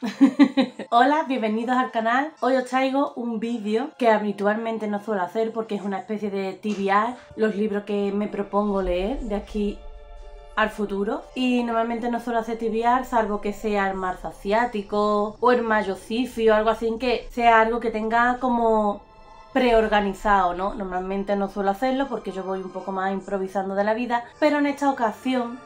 Hola, bienvenidos al canal. Hoy os traigo un vídeo que habitualmente no suelo hacer porque es una especie de tibiar los libros que me propongo leer de aquí al futuro y normalmente no suelo hacer tibiar salvo que sea el marzo asiático o el mayo o algo así que sea algo que tenga como preorganizado, ¿no? Normalmente no suelo hacerlo porque yo voy un poco más improvisando de la vida, pero en esta ocasión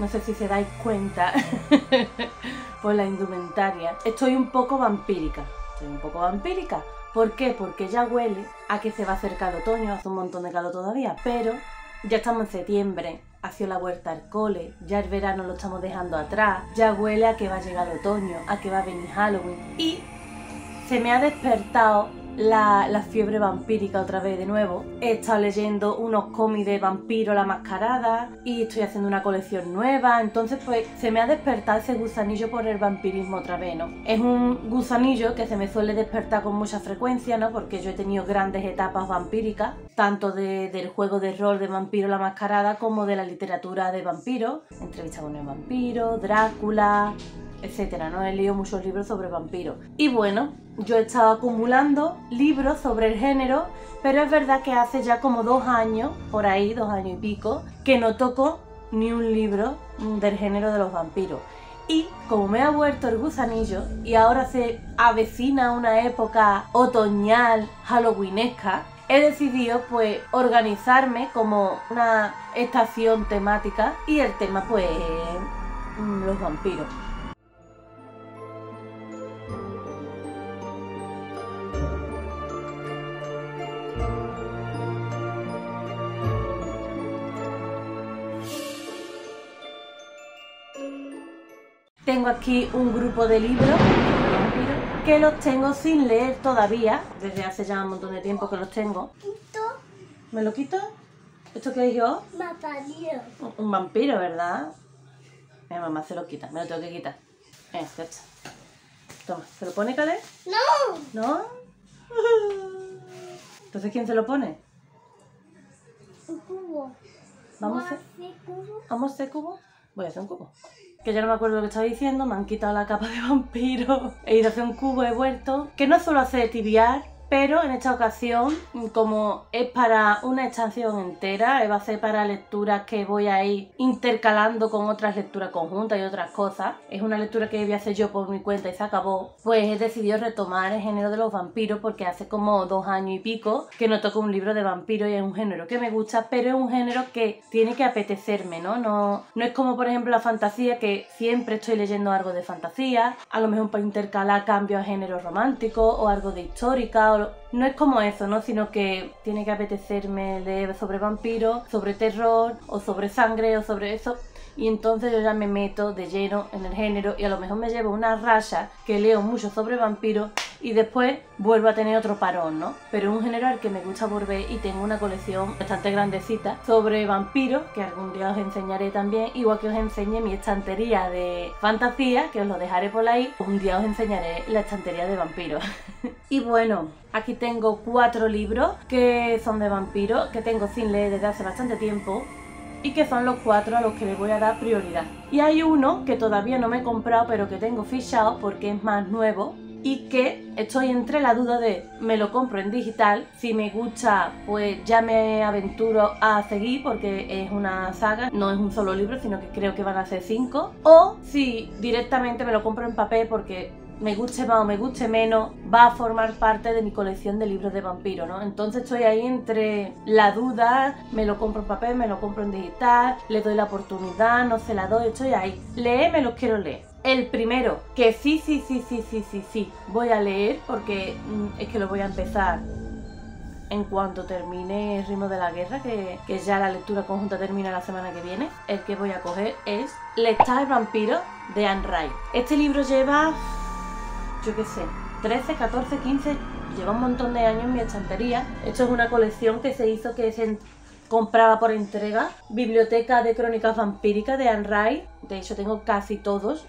no sé si se dais cuenta por la indumentaria. Estoy un poco vampírica. Estoy un poco vampírica. ¿Por qué? Porque ya huele a que se va a acercar el otoño, hace un montón de calor todavía, pero ya estamos en septiembre, hacia la vuelta al cole, ya el verano lo estamos dejando atrás, ya huele a que va a llegar el otoño, a que va a venir Halloween y se me ha despertado la, fiebre vampírica otra vez de nuevo. He estado leyendo unos cómics de vampiro la mascarada y estoy haciendo una colección nueva. Entonces, pues se me ha despertado ese gusanillo por el vampirismo otra vez, ¿no? Es un gusanillo que se me suele despertar con mucha frecuencia, ¿no? Porque yo he tenido grandes etapas vampíricas, tanto del juego de rol de vampiro la mascarada como de la literatura de vampiro. Entrevista con el vampiro, Drácula, etcétera, ¿no? He leído muchos libros sobre vampiros. Y bueno, yo he estado acumulando libros sobre el género, pero es verdad que hace ya como dos años, por ahí, dos años y pico, que no toco ni un libro del género de los vampiros. Y como me ha vuelto el gusanillo y ahora se avecina una época otoñal, halloweenesca, he decidido pues organizarme como una estación temática y el tema pues los vampiros. Aquí un grupo de libros que los tengo sin leer todavía, desde hace ya un montón de tiempo que los tengo. ¿Me lo quito? ¿Esto qué es yo? Vampiro. Un vampiro, ¿verdad? Mi mamá se lo quita, me lo tengo que quitar. Eh, Toma, ¿se lo pone, Calé? No. ¿No? Entonces, ¿quién se lo pone? Un cubo. ¿Vamos a hacer cubo? ¿Vamos a hacer cubo? Voy a hacer un cubo que ya no me acuerdo lo que estaba diciendo, me han quitado la capa de vampiro, he ido a hacer un cubo, he vuelto, que no suelo hacer tibiar, pero en esta ocasión, como es para una estación entera, va a ser para lecturas que voy a ir intercalando con otras lecturas conjuntas y otras cosas, es una lectura que voy a hacer yo por mi cuenta y se acabó, pues he decidido retomar el género de los vampiros porque hace como dos años y pico que no toco un libro de vampiros y es un género que me gusta, pero es un género que tiene que apetecerme, ¿no? No, no es como por ejemplo la fantasía que siempre estoy leyendo algo de fantasía, a lo mejor para intercalar cambios a género romántico o algo de histórica no es como eso, ¿no? Sino que tiene que apetecerme sobre vampiros, sobre terror, o sobre sangre, o sobre eso. Y entonces yo ya me meto de lleno en el género y a lo mejor me llevo una raya que leo mucho sobre vampiros y después vuelvo a tener otro parón, ¿no? Pero un género al que me gusta volver y tengo una colección bastante grandecita sobre vampiros que algún día os enseñaré también, igual que os enseñé mi estantería de fantasía, que os lo dejaré por ahí, un día os enseñaré la estantería de vampiros. y bueno, Aquí tengo cuatro libros que son de vampiros, que tengo sin leer desde hace bastante tiempo y que son los cuatro a los que le voy a dar prioridad. Y hay uno que todavía no me he comprado pero que tengo fichado porque es más nuevo y que estoy entre la duda de me lo compro en digital, si me gusta pues ya me aventuro a seguir porque es una saga, no es un solo libro sino que creo que van a ser cinco, o si directamente me lo compro en papel porque me guste más o me guste menos, va a formar parte de mi colección de libros de vampiro, ¿no? Entonces estoy ahí entre la duda, me lo compro en papel, me lo compro en digital, le doy la oportunidad, no se la doy, estoy ahí. Leer, me los quiero leer. El primero, que sí, sí, sí, sí, sí, sí, sí, voy a leer porque mm, es que lo voy a empezar en cuanto termine el ritmo de la guerra, que, que, ya la lectura conjunta termina la semana que viene, el que voy a coger es Lectar el vampiro de Anne Rice. Este libro lleva yo qué sé, 13, 14, 15, lleva un montón de años en mi estantería. Esto es una colección que se hizo que se compraba por entrega. Biblioteca de Crónicas Vampíricas de Anne Rice. De hecho, tengo casi todos.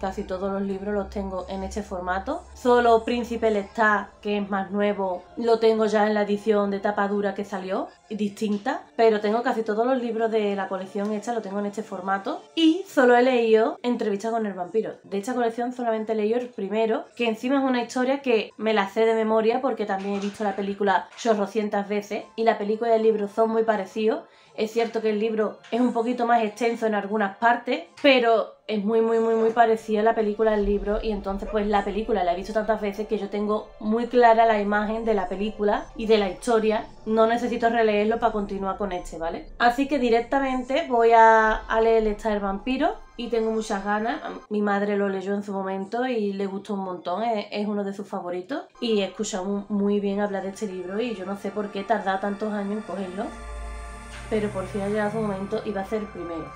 Casi todos los libros los tengo en este formato. Solo Príncipe Lestat, que es más nuevo, lo tengo ya en la edición de tapa dura que salió. Distinta, pero tengo casi todos los libros de la colección hecha, lo tengo en este formato. Y solo he leído Entrevista con el vampiro. De esta colección solamente he leído el primero, que encima es una historia que me la sé de memoria porque también he visto la película chorrocientas veces y la película y el libro son muy parecidos. Es cierto que el libro es un poquito más extenso en algunas partes, pero es muy, muy, muy, muy parecida a la película al libro y entonces pues la película la he visto tantas veces que yo tengo muy clara la imagen de la película y de la historia. No necesito releerlo para continuar con este, ¿vale? Así que directamente voy a, leer Esta vampiro y tengo muchas ganas. Mi madre lo leyó en su momento y le gustó un montón, es, uno de sus favoritos y he escuchado muy bien hablar de este libro y yo no sé por qué tardado tantos años en cogerlo pero por fin ha llegado su momento y va a ser el primero.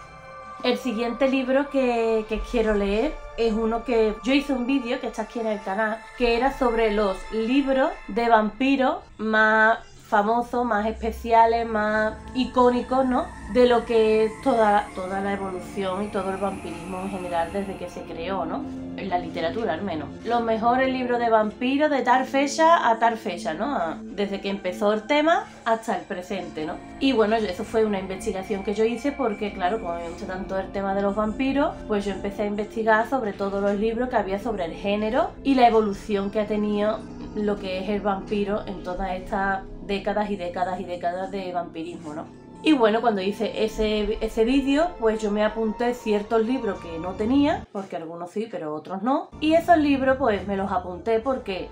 El siguiente libro que, que, quiero leer es uno que yo hice un vídeo que está aquí en el canal, que era sobre los libros de vampiros más famosos, más especiales, más icónicos, ¿no? De lo que es toda, toda la evolución y todo el vampirismo en general desde que se creó, ¿no? En la literatura al menos. Los mejores libros de vampiros de tal fecha a tal fecha, ¿no? Desde que empezó el tema hasta el presente, ¿no? Y bueno, eso fue una investigación que yo hice porque, claro, como me gusta tanto el tema de los vampiros, pues yo empecé a investigar sobre todos los libros que había sobre el género y la evolución que ha tenido lo que es el vampiro en todas estas décadas y décadas y décadas de vampirismo, ¿no? Y bueno, cuando hice ese, ese vídeo, pues yo me apunté ciertos libros que no tenía, porque algunos sí, pero otros no. Y esos libros pues me los apunté porque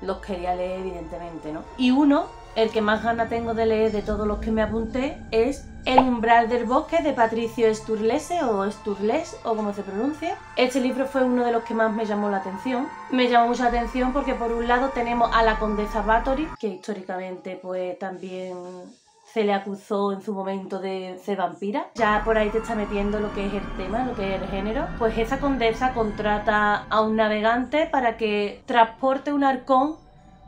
los quería leer evidentemente, ¿no? Y uno, el que más gana tengo de leer de todos los que me apunté, es El umbral del bosque de Patricio Sturlese o Sturles o como se pronuncia. Este libro fue uno de los que más me llamó la atención. Me llamó mucha atención porque por un lado tenemos a la condesa Bathory, que históricamente pues también se le acusó en su momento de ser vampira. Ya por ahí te está metiendo lo que es el tema, lo que es el género. Pues esa condesa contrata a un navegante para que transporte un arcón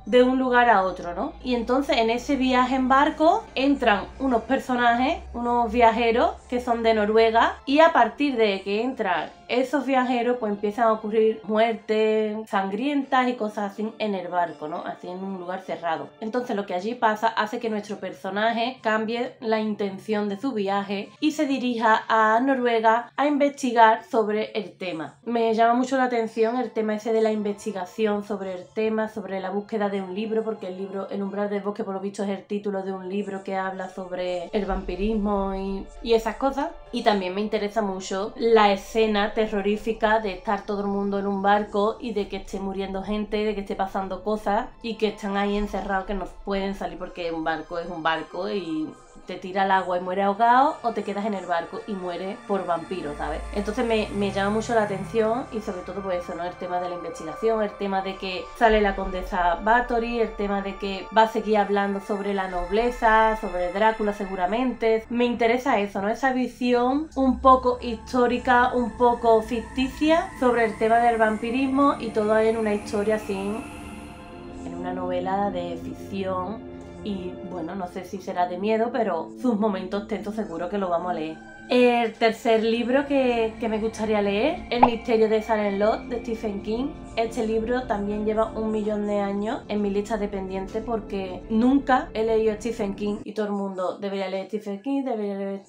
de un lugar a otro, ¿no? Y entonces en ese viaje en barco entran unos personajes, unos viajeros que son de Noruega y a partir de que entran esos viajeros pues empiezan a ocurrir muertes sangrientas y cosas así en el barco, ¿no? Así en un lugar cerrado. Entonces lo que allí pasa hace que nuestro personaje cambie la intención de su viaje y se dirija a Noruega a investigar sobre el tema. Me llama mucho la atención el tema ese de la investigación sobre el tema, sobre la búsqueda de un libro, porque el libro El umbral del bosque por lo visto es el título de un libro que habla sobre el vampirismo y, y esas cosas. Y también me interesa mucho la escena terrorífica de estar todo el mundo en un barco y de que esté muriendo gente, de que esté pasando cosas y que están ahí encerrados que no pueden salir porque un barco es un barco y te tira al agua y muere ahogado o te quedas en el barco y muere por vampiro, ¿sabes? Entonces me, me, llama mucho la atención y sobre todo pues eso, ¿no? El tema de la investigación, el tema de que sale la condesa Bathory, el tema de que va a seguir hablando sobre la nobleza, sobre Drácula seguramente. Me interesa eso, ¿no? Esa visión un poco histórica, un poco ficticia sobre el tema del vampirismo y todo en una historia así, en una novela de ficción y bueno, no sé si será de miedo, pero sus momentos tensos seguro que lo vamos a leer. El tercer libro que, que, me gustaría leer, El misterio de Salem Lot de Stephen King. Este libro también lleva un millón de años en mi lista de pendientes porque nunca he leído Stephen King y todo el mundo debería leer Stephen King, debería leer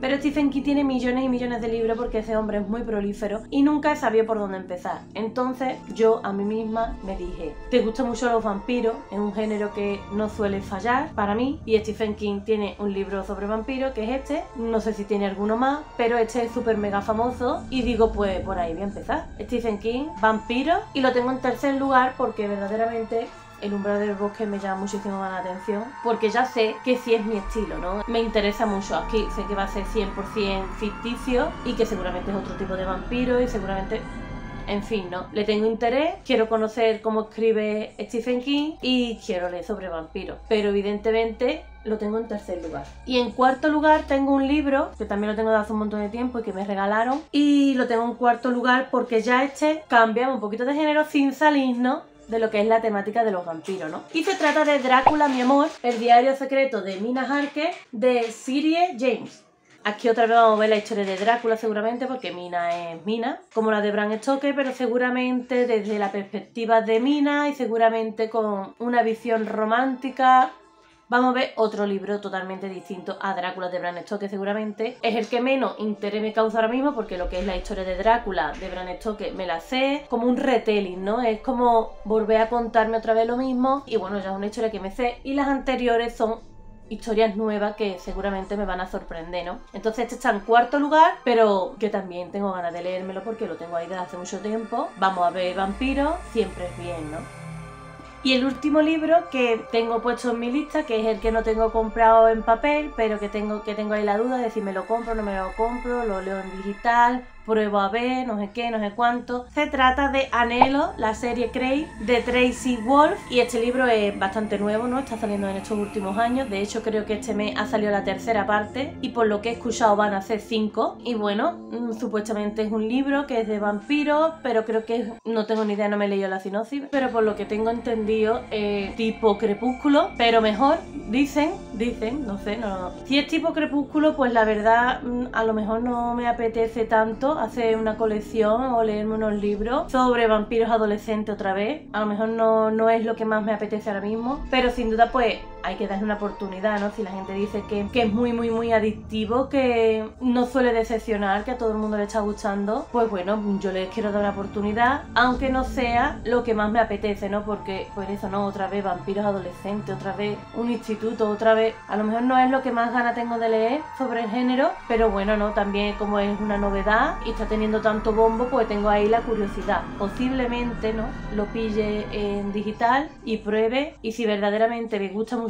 pero Stephen King tiene millones y millones de libros porque ese hombre es muy prolífero y nunca sabido por dónde empezar. Entonces yo a mí misma me dije, ¿te gustan mucho los vampiros? Es un género que no suele fallar para mí y Stephen King tiene un libro sobre vampiros que es este. No sé si tiene alguno más, pero este es súper mega famoso y digo pues por ahí voy a empezar. Stephen King, vampiro y lo tengo en tercer lugar porque verdaderamente el umbral del bosque me llama muchísimo la atención porque ya sé que sí es mi estilo, ¿no? Me interesa mucho aquí, sé que va a ser 100% ficticio y que seguramente es otro tipo de vampiro y seguramente en fin, ¿no? Le tengo interés, quiero conocer cómo escribe Stephen King y quiero leer sobre vampiros. Pero evidentemente lo tengo en tercer lugar. Y en cuarto lugar tengo un libro que también lo tengo de hace un montón de tiempo y que me regalaron. Y lo tengo en cuarto lugar porque ya este cambia un poquito de género sin salirnos de lo que es la temática de los vampiros, ¿no? Y se trata de Drácula, mi amor, el diario secreto de Mina Harker de Sirie James. Aquí otra vez vamos a ver la historia de Drácula seguramente porque Mina es Mina, como la de Bram Stoker, pero seguramente desde la perspectiva de Mina y seguramente con una visión romántica vamos a ver otro libro totalmente distinto a Drácula de Bram Stoker, seguramente es el que menos interés me causa ahora mismo, porque lo que es la historia de Drácula de Bram Stoker me la sé, como un retelling, ¿no? Es como volver a contarme otra vez lo mismo, y bueno, ya es una historia que me sé, y las anteriores son historias nuevas que seguramente me van a sorprender, ¿no? Entonces este está en cuarto lugar, pero que también tengo ganas de leérmelo porque lo tengo ahí desde hace mucho tiempo. Vamos a ver vampiros, siempre es bien, ¿no? Y el último libro que tengo puesto en mi lista, que es el que no tengo comprado en papel, pero que tengo, que tengo ahí la duda de si me lo compro no me lo compro, lo leo en digital, pruebo a ver, no sé qué, no sé cuánto. Se trata de Anhelo, la serie Crave de Tracy Wolf y este libro es bastante nuevo, ¿no? Está saliendo en estos últimos años, de hecho creo que este mes ha salido la tercera parte y por lo que he escuchado van a ser cinco y bueno, mm, supuestamente es un libro que es de vampiros, pero creo que no tengo ni idea, no me he leído la sinopsis, pero por lo que tengo entendido es tipo crepúsculo, pero mejor, dicen, dicen, no sé, no. Si es tipo crepúsculo, pues la verdad mm, a lo mejor no me apetece tanto hacer una colección o leerme unos libros sobre vampiros adolescentes otra vez. A lo mejor no, no es lo que más me apetece ahora mismo, pero sin duda pues hay que darle una oportunidad, ¿no? Si la gente dice que, que, es muy, muy, muy adictivo, que no suele decepcionar, que a todo el mundo le está gustando, pues bueno, yo les quiero dar una oportunidad, aunque no sea lo que más me apetece, ¿no? Porque, pues eso, ¿no? Otra vez vampiros adolescentes, otra vez un instituto, otra vez... A lo mejor no es lo que más gana tengo de leer sobre el género, pero bueno, ¿no? También como es una novedad y está teniendo tanto bombo, pues tengo ahí la curiosidad. Posiblemente, ¿no? Lo pille en digital y pruebe y si verdaderamente me gusta mucho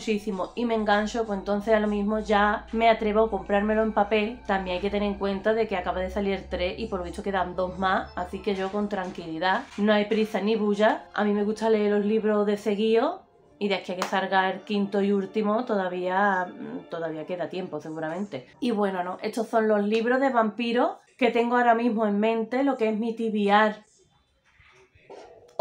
y me engancho, pues entonces a lo mismo ya me atrevo a comprármelo en papel. También hay que tener en cuenta de que acaba de salir 3 y por lo visto quedan dos más, así que yo con tranquilidad, no hay prisa ni bulla. A mí me gusta leer los libros de seguido y de aquí a que salga el quinto y último todavía, todavía queda tiempo seguramente. Y bueno, no, estos son los libros de vampiros que tengo ahora mismo en mente, lo que es mi TBR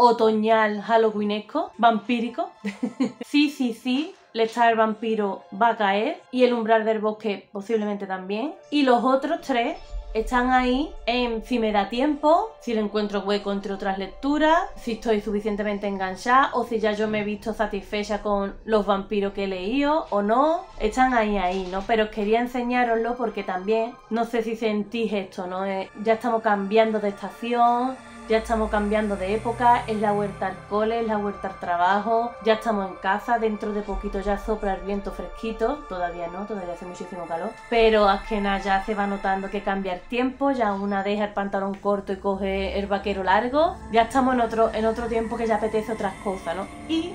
otoñal halloweenesco, vampírico. sí, sí, sí, el vampiro va a caer y el umbral del bosque posiblemente también. Y los otros tres están ahí en si me da tiempo, si le encuentro hueco entre otras lecturas, si estoy suficientemente enganchada o si ya yo me he visto satisfecha con los vampiros que he leído o no. Están ahí, ahí, ¿no? Pero quería enseñároslo porque también, no sé si sentís esto, ¿no? Eh, ya estamos cambiando de estación, ya estamos cambiando de época, es la huerta al cole, es la huerta al trabajo, ya estamos en casa, dentro de poquito ya sopla el viento fresquito, todavía no, todavía hace muchísimo calor, pero a que nada ya se va notando que cambia el tiempo, ya una deja el pantalón corto y coge el vaquero largo, ya estamos en otro, en otro tiempo que ya apetece otras cosas, ¿no? Y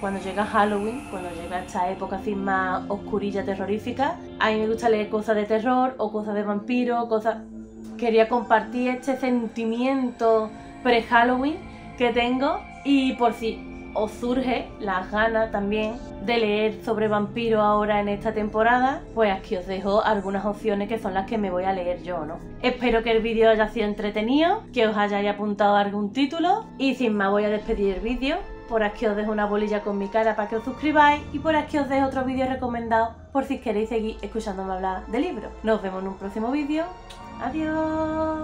cuando llega Halloween, cuando llega esta época así más oscurilla, terrorífica, a mí me gusta leer cosas de terror o cosas de vampiro, cosas quería compartir este sentimiento pre-Halloween que tengo y por si os surge las ganas también de leer sobre vampiros ahora en esta temporada, pues aquí os dejo algunas opciones que son las que me voy a leer yo, ¿no? Espero que el vídeo haya sido entretenido, que os hayáis apuntado algún título y sin más voy a despedir el vídeo. Por aquí os dejo una bolilla con mi cara para que os suscribáis y por aquí os dejo otro vídeo recomendado por si queréis seguir escuchándome hablar de libros. Nos vemos en un próximo vídeo. Adiós.